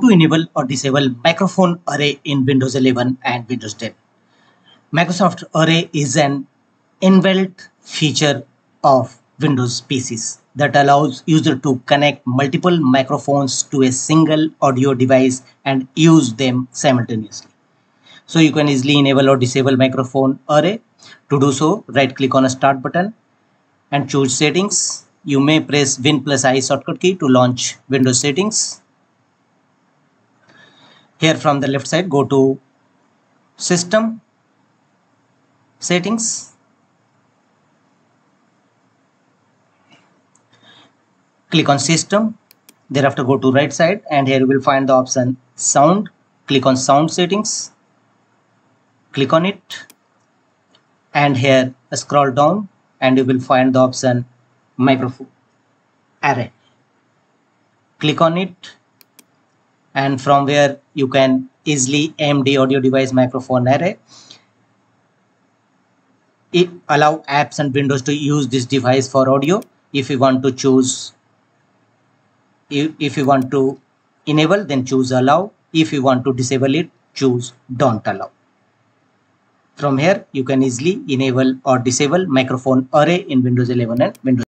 to enable or disable microphone array in Windows 11 and Windows 10. Microphone Array is an inbuilt feature of Windows PCs that allows user to connect multiple microphones to a single audio device and use them simultaneously. So you can easily enable or disable microphone array. To do so, right click on a start button and choose settings. You may press Win plus I shortcut key to launch Windows settings here from the left side go to system settings. Click on system. Thereafter go to right side and here you will find the option sound. Click on sound settings. Click on it. And here scroll down and you will find the option microphone array. Click on it and from where you can easily AMD audio device microphone array it allow apps and windows to use this device for audio if you want to choose if you want to enable then choose allow. If you want to disable it choose don't allow. From here you can easily enable or disable microphone array in windows 11 and windows